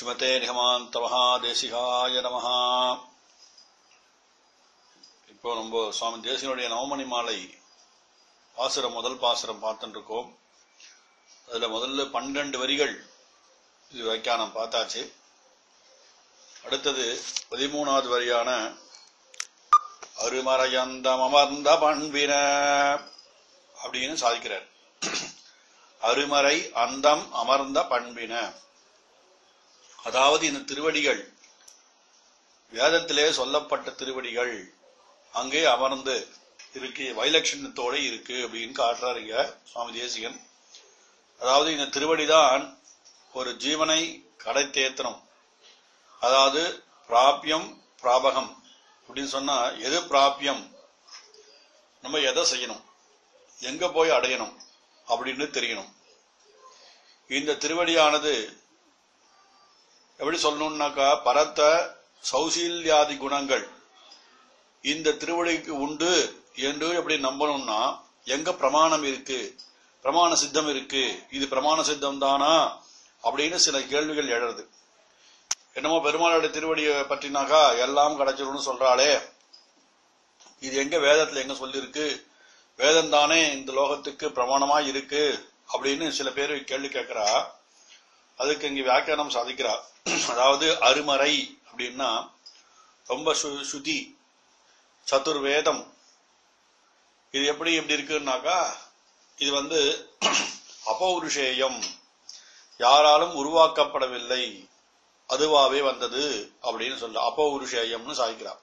ஸ்ரீமதே நிகமாந்த மகாதேசிகாய நமஹ இப்போ நம்ம சுவாமி தேசியனுடைய நவமணி மாலை பாசுரம் முதல் பாசுரம் பார்த்துட்டு இருக்கோம் அதுல முதல்ல பன்னெண்டு வரிகள் இது வியாக்கியானம் பார்த்தாச்சு. அடுத்தது பதிமூணாவது வரியான அருமறையந்தம் அமர்ந்த பண்பின அப்படின்னு சாதிக்கிறார். அருமறை அந்தம் அமர்ந்த பண்பின அதாவது இந்த திருவடிகள் வேதத்திலே சொல்லப்பட்ட திருவடிகள் அங்கே அமர்ந்து இருக்கு வைலட்சணத்தோட இருக்கு அப்படின்னு காட்டுறாருங்க சுவாமி தேசிகன். அதாவது இந்த திருவடிதான் ஒரு ஜீவனை கடை தேத்தனம் அதாவது பிராபியம் பிராபகம் அப்படின்னு சொன்னா எது பிராபியம்? நம்ம எதை செய்யணும்? எங்க போய் அடையணும்? அப்படின்னு தெரியணும். இந்த திருவடியானது எப்படி சொல்லணும்னாக்கா பரத்த சௌசீல்யாதி குணங்கள் இந்த திருவடிக்கு உண்டு என்று எப்படி நம்பணும்னா எங்க பிரமாணம் இருக்கு பிரமாண சித்தம் இருக்கு இது பிரமாண சித்தம் தானா அப்படின்னு சில கேள்விகள் எழறது. என்னமோ பெருமாளுடைய திருவடியை பற்றினாக்கா எல்லாம் கிடைச்சிரும்னு சொல்றாளே. இது எங்க வேதத்துல எங்க சொல்லிருக்கு? வேதம் தானே இந்த லோகத்துக்கு பிரமாணமா இருக்கு அப்படின்னு சில பேர் கேள்வி கேட்கிறா. அதுக்கு இங்க வியாக்கியானம் சாதிக்கிறார். அதாவது அருமறை அப்படின்னா ரொம்ப சு- சுதி சதுர்வேதம். இது எப்படி எப்படி இருக்குன்னாக்கா இது வந்து அபௌருஷேயம். யாராலும் உருவாக்கப்படவில்லை. அதுவாவே வந்தது அப்படின்னு சொல்ல அபௌருஷேயம்னு சாதிக்கிறார்.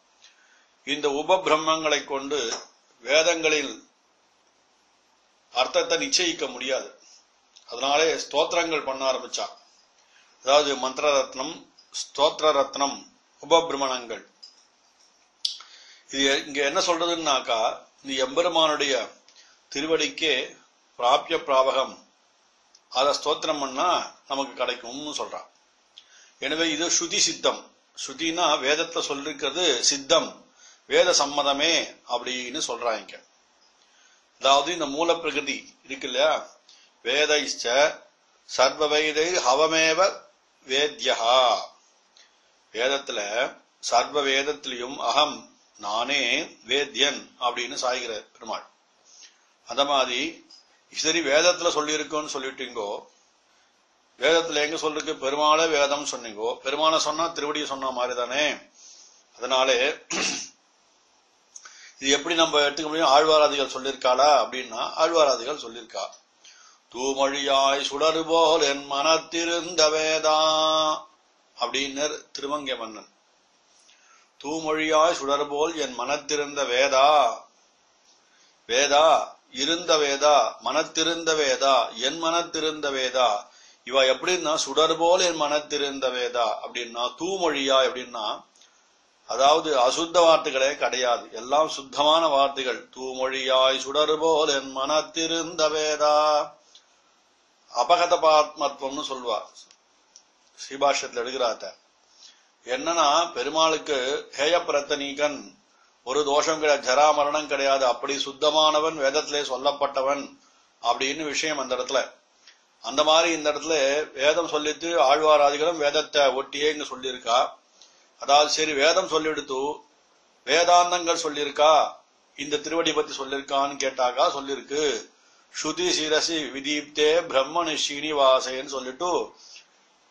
இந்த உபபிரம்மங்களை கொண்டு வேதங்களில் அர்த்தத்தை நிச்சயிக்க முடியாது. அதனாலே ஸ்தோத்திரங்கள் பண்ண ஆரம்பிச்சா அதாவது மந்திர ரத்னம் ஸ்தோத்திர ரத்னம் உபபிரமணங்கள். இது இங்க என்ன சொல்றதுன்னாக்கா இந்த எம்பெருமானுடைய திருவடிக்கே பிராபிய பிராபகம் அதை ஸ்தோத்திரம் பண்ணா நமக்கு கிடைக்கும்னு சொல்றான். எனவே இது ஸ்ருதி சித்தம். ஸ்ருதினா வேதத்துல சொல்லிருக்கிறது சித்தம். வேத சம்மதமே அப்படின்னு சொல்றாங்க அதாவது இந்த மூல பிரகிருதி இருக்கு இல்லையா? வேதைச்ச சர்வ வேதை ஹவமேவ வேத்யா வேதத்துல சர்வ வேதத்திலையும் அகம் நானே வேத்யன் அப்படின்னு சாய்கிற பெருமாள். அந்த மாதிரி சரி வேதத்துல சொல்லியிருக்கோன்னு சொல்லிட்டீங்கோ வேதத்துல எங்க சொல்லிருக்கு? பெருமாளே வேதம் சொன்னீங்கோ. பெருமாளை சொன்னா திருவடியை சொன்ன மாதிரி தானே. அதனாலே இது எப்படி நம்ம எடுத்துக்க முடியும்? ஆழ்வாராதிகள் சொல்லியிருக்காளா அப்படின்னா ஆழ்வாராதிகள் சொல்லியிருக்கா. தூமொழியாய் சுடரு போல் என் மனத்திருந்த வேதா அப்படின்னு திருமங்கை மன்னன் தூமொழியாய் சுடர் போல் என் மனத்திருந்த வேதா வேதா இருந்த வேதா மனத்திருந்த வேதா என் மனத்திருந்த வேதா இவ எப்படின்னா சுடர் போல் என் மனத்திருந்த வேதா அப்படின்னா தூமொழியா அப்படின்னா அதாவது அசுத்த வார்த்தைகளே கிடையாது. எல்லாம் சுத்தமான வார்த்தைகள். தூமொழியாய் சுடர் போல் என் மனத்திருந்த வேதா. அபகத பாத்மத்துவம்னு சொல்லுவா ஸ்ரீபாஷ்யத்தில் எடுக்கிறாத்த என்னன்னா பெருமாளுக்கு ஹேயப்பிரத்தனீகன் ஒரு தோஷம் கிடையாது ஜரா மரணம் கிடையாது அப்படி சுத்தமானவன் வேதத்திலே சொல்லப்பட்டவன் அப்படின்னு விஷயம் அந்த இடத்துல. அந்த மாதிரி இந்த இடத்துல வேதம் சொல்லிட்டு ஆழ்வாராதிகளும் வேதத்தை ஒட்டியே இங்க சொல்லியிருக்கா. அதாவது சரி வேதம் சொல்லிடுத்து வேதாந்தங்கள் சொல்லியிருக்கா இந்த திருவடி பத்தி சொல்லியிருக்கான்னு கேட்டாக்கா சொல்லிருக்கு ஸ்ருதி சிரசி விதீப்தே பிரம்மணி ஸ்ரீனிவாசைன்னு சொல்லிட்டு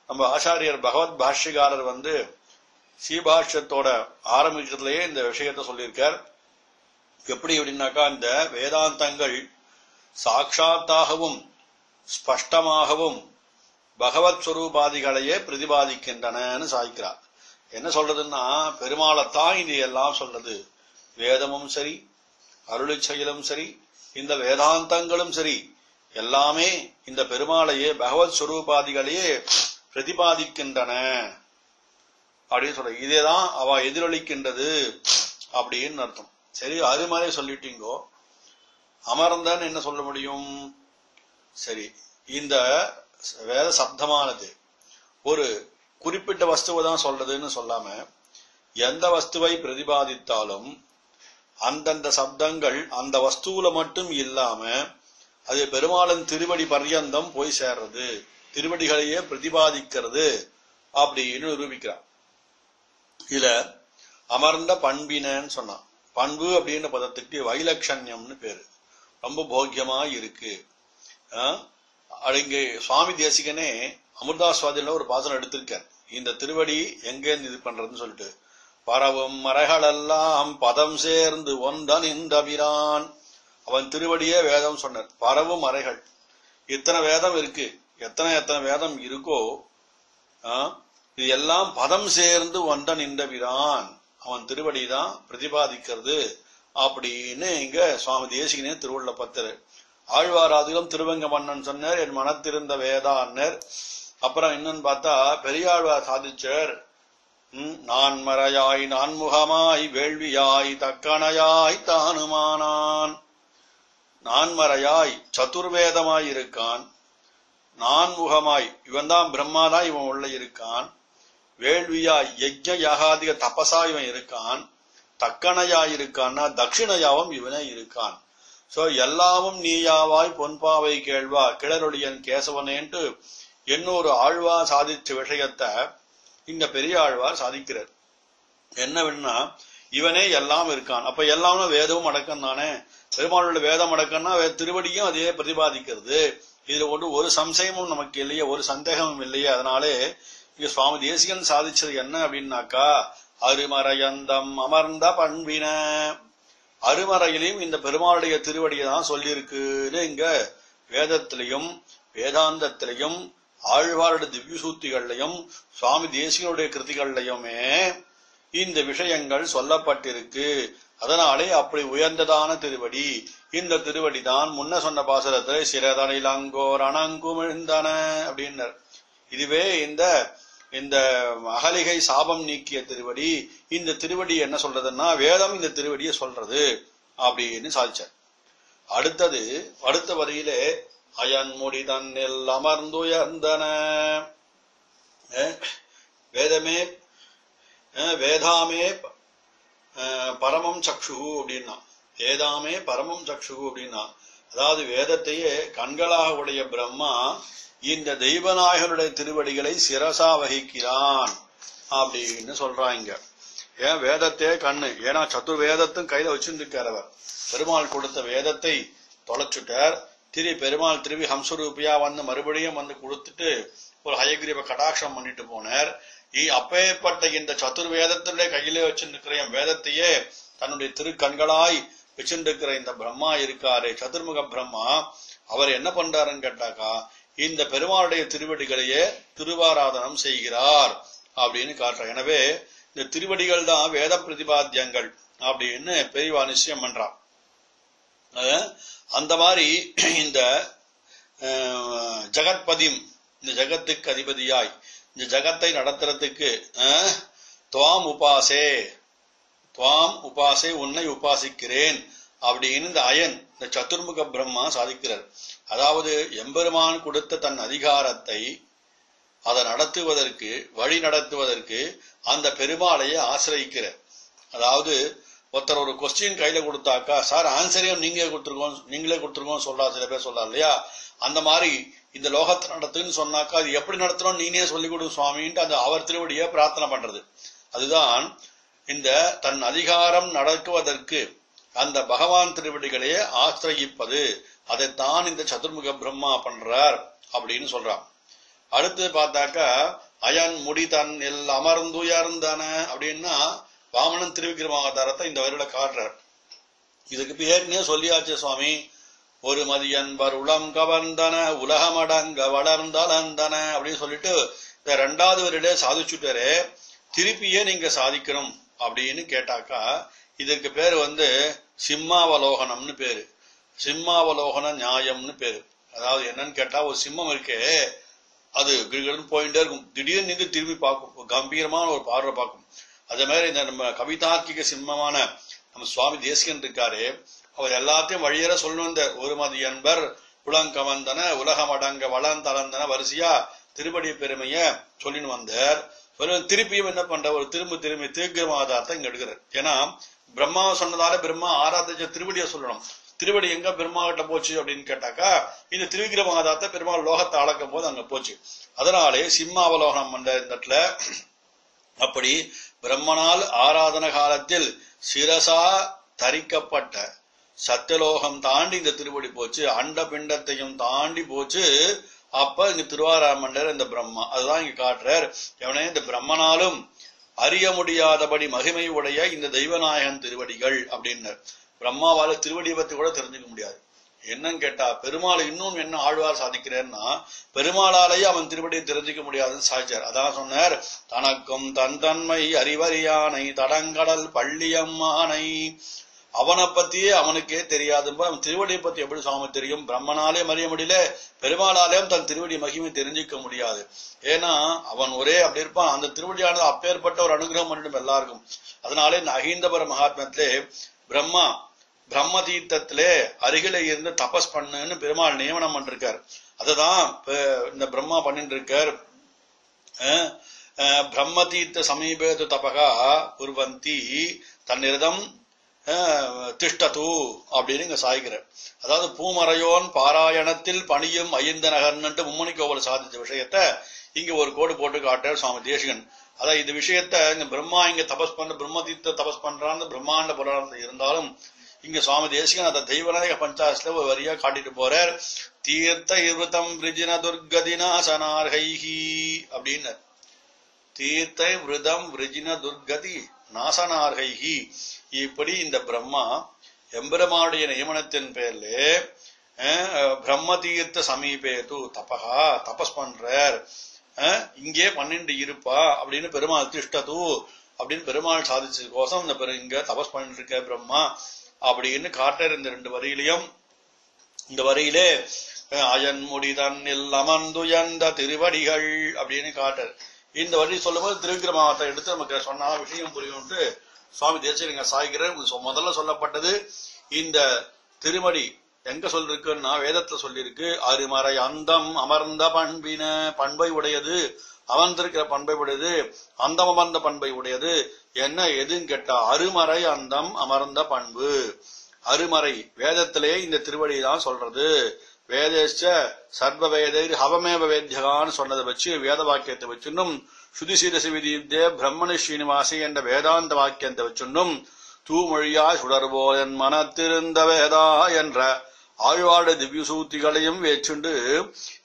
நம்ம ஆச்சாரியர் பகவத் பாஷ்யகாரர் வந்து ஸ்ரீபாஷ்யத்தோட ஆரம்பிக்கிறதுலயே இந்த விஷயத்த சொல்லியிருக்கார். எப்படி அப்படின்னாக்கா இந்த வேதாந்தங்கள் சாட்சாத்தாகவும் ஸ்பஷ்டமாகவும் பகவத் சுரூபாதிகளையே பிரதிபாதிக்கின்றனன்னு சாய்க்கிறார். என்ன சொல்றதுன்னா பெருமாளைத்தான் இது எல்லாம் சொல்றது. வேதமும் சரி அருளி செயலும் சரி இந்த வேதாந்தங்களும் சரி எல்லாமே இந்த பெருமாளையே பகவத் சுரூபாதிகளையே பிரதிபாதிக்கின்றன. அப்படின்னு சொல்ற இதேதான் அவ எதிரொலிக்கின்றது அப்படின்னு அர்த்தம். சரி அது மாதிரி சொல்லிட்டீங்கோ. அமர்ந்தன்னு என்ன சொல்ல முடியும்? சரி இந்த வேத சப்தமானது ஒரு குறிப்பிட்ட வஸ்துவை தான் சொல்றதுன்னு சொல்லாம எந்த வஸ்துவை பிரதிபாதித்தாலும் அந்தந்த சப்தங்கள் அந்த வஸ்துவில மட்டும் இல்லாம அது பெருமாளன் திருவடி பர்யந்தம் போய் சேர்றது திருவடிகளையே பிரதிபாதிக்கிறது அப்படின்னு நிரூபிக்கிறான். இதுல அமர்ந்த பண்பினன்னு சொன்னான். பண்பு அப்படின்ற பதத்துக்கு வைலட்சண்யம்னு பேரு. ரொம்ப போக்கியமா இருக்கு. ஆஹ், இங்க சுவாமி தேசிகனே அமிர்தாஸ்வாதியில ஒரு பாசனம் எடுத்திருக்கார். இந்த திருவடி எங்க இருந்து இது பண்றதுன்னு சொல்லிட்டு. பரவும் மறைகளெல்லாம் பதம் சேர்ந்து ஒன்றன் இந்த அவன் திருவடியே வேதம் சொன்னார் பரவும் மறைகள். இத்தனை வேதம் இருக்கு. எத்தனை எத்தனை வேதம் இருக்கோ ஆ, இது எல்லாம் பதம் சேர்ந்து ஒன்றன் இந்த அவன் திருவடி தான் பிரதிபாதிக்கிறது அப்படின்னு இங்க சுவாமி தேசிகனே திருவள்ள பத்தர். ஆழ்வாராதிலும் திருவங்க மன்னன் சொன்னார் என் மனத்திருந்த வேதான்னர் அப்புறம் இன்னும் பார்த்தா பெரியாழ்வார் சாதிச்சர். ம், நான் மறையாய் நான்முகமாய் வேள்வியாய் தக்கணையாய் தானுமானான். நான்மறையாய் சதுர்வேதமாய் இருக்கான். நான்முகமாய் இவன் தான் பிரம்மாதான் இவன் உள்ள இருக்கான். வேள்வியாய் யஜ்ய யாகாதிக தபசா இவன் இருக்கான். தக்கணையாய் இருக்கான்னா தட்சிணையாவும் இவனே இருக்கான். சோ எல்லாவும் நீயாவாய் பொன்பாவை கேள்வா கிளரொளியன் கேசவனேன்ட்டு இன்னொரு ஆழ்வா சாதிச்ச விஷயத்தை இங்க பெரிய ஆழ்வார் சாதிக்கிறார். என்னவென்னா இவனே எல்லாம் இருக்கான். அப்ப எல்லாம்னா வேதமும் அடக்கம் தானே? பெருமாளுடைய வேதம் அடக்கம்னா வே- திருவடியும் அதே பிரதிபாதிக்கிறது. இதுல ஒன்று ஒரு சம்சயமும் நமக்கு இல்லையே ஒரு சந்தேகமும் இல்லையே. அதனாலே இங்க சுவாமி தேசிகன் சாதிச்சது என்ன அப்படின்னாக்கா அருமறையந்தம் அமர்ந்த பண்பின. அருமறையிலையும் இந்த பெருமாளுடைய திருவடியை தான் சொல்லியிருக்குன்னு இங்க வேதத்திலையும் வேதாந்தத்திலையும் ஆழ்வாருடைய திவ்ய சூத்திகள்லையும் சுவாமி தேசிகனுடைய கிருதிகள்லையுமே இந்த விஷயங்கள் சொல்லப்பட்டிருக்கு. அதனாலே அப்படி உயர்ந்ததான திருவடி. இந்த திருவடி தான் முன்ன சொன்ன பாசரத்துல சிறதனில் அணங்குமிழ்ந்தன அப்படின்னர். இதுவே இந்த இந்த அகலிகை சாபம் நீக்கிய திருவடி இந்த திருவடி என்ன சொல்றதுன்னா வேதம் இந்த திருவடியை சொல்றது அப்படின்னு சாதிச்சார். அடுத்தது அடுத்த வரியிலே அயன்முடி தன்னில் அமர்ந்துயர்ந்தன. வேதமே வேதாமே பரமம் சக்ஷு அப்படின்னா வேதாமே பரமம் சக்ஷு அப்படின்னா அதாவது வேதத்தையே கண்களாக உடைய பிரம்மா இந்த தெய்வநாயகனுடைய திருவடிகளை சிரசா வகிக்கிறான் அப்படின்னு சொல்றாங்க. ஏன் வேதத்தே கண்ணு. ஏன்னா சத்துர் வேதத்தும் கையில வச்சிருந்துருக்கார் அவர். பெருமாள் கொடுத்த வேதத்தை தொலைச்சுட்டார். திரு பெருமாள் திருவி ஹம்சரூபியா வந்து மறுபடியும் வந்து கொடுத்துட்டு ஒரு ஹயகிரீவ கடாட்சம் பண்ணிட்டு போனார். அப்பேற்பட்ட இந்த சதுர்வேதத்தினுடைய கையிலே வச்சிருக்கிற என் வேதத்தையே தன்னுடைய திரு கண்களாய் வச்சிருக்கிற இந்த பிரம்மா இருக்காரு சதுர்முக பிரம்மா அவர் என்ன பண்றாருன்னு கேட்டாக்கா இந்த பெருமாளுடைய திருவடிகளையே திருவாராதனம் செய்கிறார் அப்படின்னு காட்டுறார். எனவே இந்த திருவடிகள் தான் வேத பிரதிபாத்தியங்கள் அப்படின்னு பெரியவா நிச்சயம் பண்றான். அந்த மாதிரி இந்த ஜகத்பதிம் இந்த ஜகத்துக்கு அதிபதியாய் இந்த ஜகத்தை நடத்துறதுக்கு துவாம் உபாசே துவாம் உபாசே உன்னை உபாசிக்கிறேன் அப்படின்னு இந்த அயன் இந்த சதுர்முக பிரம்மா சாதிக்கிறார். அதாவது எம்பெருமான் கொடுத்த தன் அதிகாரத்தை அதை நடத்துவதற்கு வழி நடத்துவதற்கு அந்த பெருமாளையே ஆசிரயிக்கிறார். அதாவது ஒருத்தர் ஒரு கொஸ்டின் கையில கொடுத்தாக்கா சார் ஆன்சரையும் நீங்களே கொடுத்துருக்கோம் நீங்களே கொடுத்துருக்கோம் சொல்றா சில பேர் சொல்றா இல்லையா? அந்த மாதிரி இந்த லோகத்தை நடத்துன்னு சொன்னாக்கா அது எப்படி நடத்தணும் நீனே சொல்லிக் கொடு சுவாமின்ட்டு அந்த அவர் திருவடியை பிரார்த்தனை பண்றது. அதுதான் இந்த தன் அதிகாரம் நடக்குவதற்கு அந்த பகவான் திருவடிகளையே ஆசிரயிப்பது. அதைத்தான் இந்த சதுர்முக பிரம்மா பண்றார் அப்படின்னு சொல்றான். அடுத்து பார்த்தாக்கா அயன் முடி எல் அமர்ந்துயர்ந்தன அப்படின்னா வாமனன் திருவிக்கிரமாவதாரத்தை இந்த வருட காட்டுறார். இதுக்கு பேர்னே சொல்லியாச்சு சுவாமி? ஒரு மதியன்பர் உளம் கவர்ந்தன உலகமடங்க வளர்ந்தலந்தன அப்படின்னு சொல்லிட்டு இந்த ரெண்டாவது வருட சாதிச்சுட்டாரு. திருப்பியே நீங்க சாதிக்கணும் அப்படின்னு கேட்டாக்கா இதுக்கு பேர் வந்து சிம்மாவலோகனம்னு பேரு. சிம்மாவலோகன நியாயம்னு பேரு. அதாவது என்னன்னு கேட்டா ஒரு சிம்மம் இருக்கே அது கிரிகடன் போயிட்டே இருக்கும். திடீர்னு நின்று திரும்பி பார்க்கும். ஒரு கம்பீரமான ஒரு பார்வை பார்க்கும். அதே மாதிரி இந்த நம்ம கவிதார்க்கிக சிம்மமான நம்ம சுவாமி தேசிகன் இருக்காரு அவர் எல்லாத்தையும் வழியற சொல்லணும். இந்த ஒரு மதி என்பர் உலங்கவந்தன உலகம் அடங்க வளந்தளந்தன வரிசையா திருப்படி பெருமைய சொல்லின்னு வந்தார். திருப்பியும் என்ன பண்ற ஒரு திரும்ப திரும்பி தீர்க்கமாதாரத்தை இங்க எடுக்கிறார். ஏன்னா பிரம்மா சொன்னதால பிரம்மா ஆராதிச்ச திருவடியை சொல்லணும். திருவடி எங்க பெருமாள்கிட்ட போச்சு அப்படின்னு கேட்டாக்கா இந்த திருவிக்கிரமாதாத்த பெருமாள் லோகத்தை அளக்கும் போது அங்க போச்சு. அதனாலே சிம்மாவலோகனம் பண்ற இந்த இடத்துல அப்படி பிரம்மனால் ஆராதன காலத்தில் சிரசா தரிக்கப்பட்ட சத்தியலோகம் தாண்டி இந்த திருவடி போச்சு அண்ட பிண்டத்தையும் தாண்டி போச்சு. அப்ப இங்க திருவாராமண்டர் இந்த பிரம்மா அதுதான் இங்க காட்டுறார். எவனே இந்த பிரம்மனாலும் அறிய முடியாதபடி மகிமை உடைய இந்த தெய்வநாயகன் திருவடிகள் அப்படின்னர். பிரம்மாவால திருவடியை பத்தி கூட தெரிஞ்சுக்க முடியாது. என்னன்னு கேட்டா பெருமாள் இன்னும் என்ன ஆழ்வார் சாதிக்கிறேன்னா பெருமாளாலேயே அவன் திருப்படியை தெரிஞ்சுக்க முடியாதுன்னு சாதிச்சார். அதான் சொன்னார் தனக்கும் தன் தன்மை அறிவறியானை தடங்கடல் பள்ளியம்மானை. அவனை பத்தியே அவனுக்கே தெரியாது அவன் திருவடியை பத்தி எப்படி சுவாமி தெரியும்? பிரம்மனாலே மறிய முடியல பெருமாளாலேயும் தன் திருவடி மகிமை தெரிஞ்சுக்க முடியாது. ஏன்னா அவன் ஒரே அப்படி இருப்பான். அந்த திருவடியானது அப்பேற்பட்ட ஒரு அனுகிரகம் பண்ணிடும் எல்லாருக்கும். அதனாலே இந்த அகிந்தபர மகாத்மத்திலே பிரம்மா பிரம்ம தீர்த்தத்திலே அருகில இருந்து தபஸ் பண்ணுன்னு பெருமாள் நியமனம் பண்ணிருக்கார். அதுதான் இந்த பிரம்மா பண்ணிட்டு இருக்கார் பிரம்ம தீர்த்த சமீபேது தபகா குர்வந்தி தன்னிரதம் திஷ்டது அப்படின்னு இங்க சாய்கிறார் அதாவது பூமறையோன் பாராயணத்தில் பணியும் ஐந்த நகர்ன்ட்டு மும்மணி கோவில் சாதித்த விஷயத்த இங்க ஒரு கோடு போட்டு காட்டார் சுவாமி தேசிகன். அதான் இந்த விஷயத்த இங்க பிரம்மா இங்க தபஸ் பண்ற பிரம்ம தீர்த்த தபஸ் பண்றான்னு பிரம்மாண்ட புராணம் இருந்தாலும் இங்க சுவாமி தேசிகன் அந்த தெய்வநாயக பஞ்சாசத்துல ஒரு வரியா காட்டிட்டு போறார். தீர்த்த இருவத்தம் விருஜின துர்கதிநாசனார்கைஹி அப்படின்னு தீர்த்த விருதம் விரிஜின துர்கதி நாசனார்கைஹி இப்படி இந்த பிரம்மா எம்பெருமானுடைய நியமனத்தின் பேர்ல பிரம்ம தீர்த்த சமீபேது தபகா தபஸ் பண்றார். இங்கே பன்னெண்டு இருப்பா அப்படின்னு பெருமாள் திஷ்டது அப்படின்னு பெருமாள் சாதிச்சது கோசம் இந்த இங்க தபஸ் பண்ணிட்டு இருக்க பிரம்மா. அப்படின்னு காட்டர் இந்த ரெண்டு வரியிலையும் இந்த வரியிலே அயன் முடிதன்னில் அமர்ந்துயர்ந்த திருவடிகள் அப்படின்னு காட்டர். இந்த வரி சொல்லும்போது திருக்கிரமாவத்தை எடுத்து நமக்கு சொன்னா விஷயம் புரியும்ட்டு சுவாமி தேசியலிங்க சாய்கிறார் முதல்ல சொல்லப்பட்டது இந்த திருமடி எங்க சொல்லிருக்குன்னா வேதத்துல சொல்லியிருக்கு அருமறை அந்தம் அமர்ந்த பண்பின பண்பை உடையது அமர்ந்திருக்கிற பண்பை உடையது அந்தம் அமர்ந்த பண்பை உடையது. என்ன எதுன்னு கேட்டா அருமறை அந்தம் அமர்ந்த பண்பு. அருமறை வேதத்திலே இந்த திருவடி தான் சொல்றது. வேதேச்ச சர்வ வேதை ஹவமேவ வேத்தியகான்னு சொன்னதை வச்சு வேத வாக்கியத்தை வச்சுன்னும் சுதிசீரசி விதித்தே பிரம்மணி ஸ்ரீனிவாசி என்ற வேதாந்த வாக்கியத்தை வச்சுன்னும் தூமொழியாய் சுடர்போல் என் மனத்திருந்த வேதா என்ற ஆழ்வாடு திவ்ய சூத்திகளையும் வேச்சுண்டு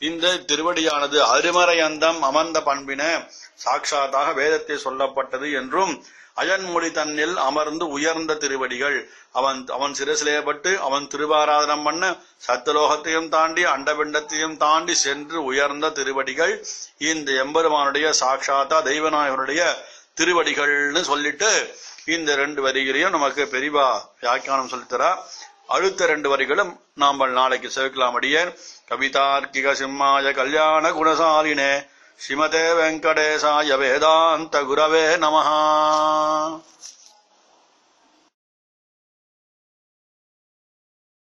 இந்த திருவடியானது அருமறை அந்தம் அமர்ந்த பண்பின சாட்சாத்தாக வேதத்தை சொல்லப்பட்டது என்றும் அயன்மொழி தன்னில் அமர்ந்து உயர்ந்த திருவடிகள். அவன் அவன் சிரசிலேப்பட்டு அவன் திருவாராதனம் பண்ண சத்தலோகத்தையும் தாண்டி அண்டபிண்டத்தையும் தாண்டி சென்று உயர்ந்த திருவடிகள் இந்த எம்பெருமானுடைய சாட்சாத்தா தெய்வநாயகனுடைய திருவடிகள்னு சொல்லிட்டு இந்த ரெண்டு வரிகளையும் நமக்கு பெரிவா வியாக்கியானம் சொல்லித்தரா. அடுத்த ரெண்டு வரிகளும் நாம் நாளைக்கு சேர்க்கலாம் அடியேன். கவிதார்க்கிக சிம்மாய கல்யாண குணசாலினே ஸ்ரீமதே வெங்கடேசாய வேதாந்த குரவே நமஹா.